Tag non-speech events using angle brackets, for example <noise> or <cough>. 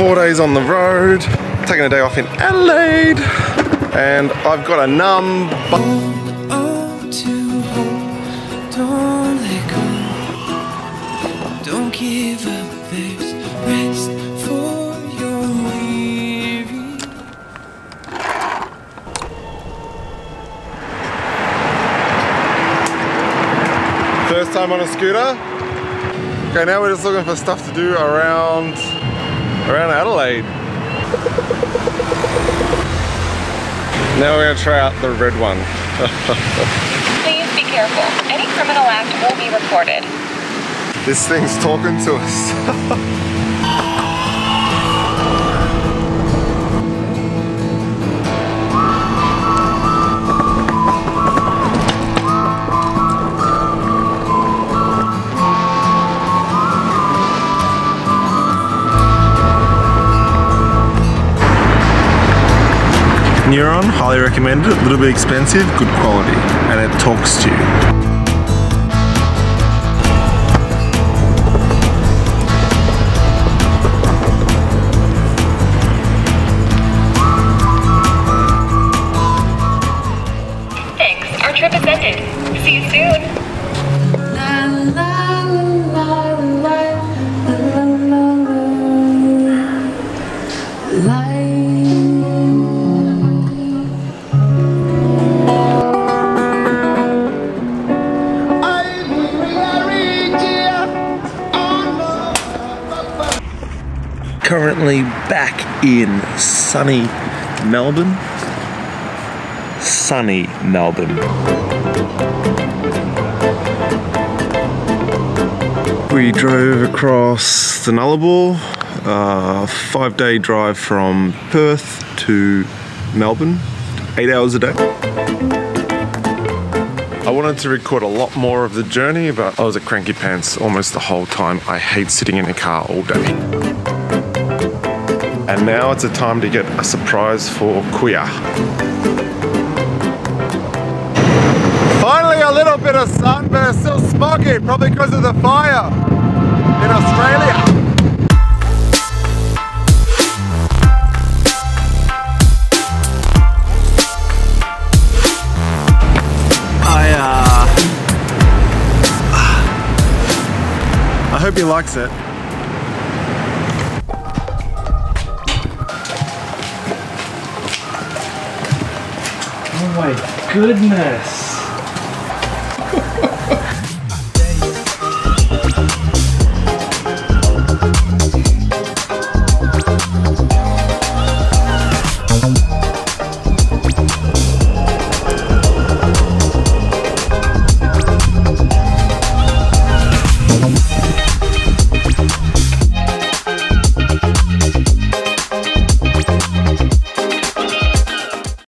four days on the road, taking a day off in Adelaide, and I've got a numb. Hold on to hope, don't let go. Don't give up, there's rest for your weary. First time on a scooter. Okay, now we're just looking for stuff to do around around Adelaide. Now we're gonna try out the red one. <laughs> Please be careful. Any criminal act will be reported. This thing's talking to us. <laughs> Neuron, highly recommended, a little bit expensive, good quality, and it talks to you. Thanks. Our trip is ended. See you soon. Currently back in sunny Melbourne. Sunny Melbourne. We drove across the Nullarbor, a five day drive from Perth to Melbourne, eight hours a day. I wanted to record a lot more of the journey, but I was at cranky pants almost the whole time. I hate sitting in a car all day. And now it's a time to get a surprise for Kuya. Finally a little bit of sun, but it's still smoggy, probably because of the fire in Australia. I, uh, <sighs> I hope he likes it. Oh my goodness. <laughs>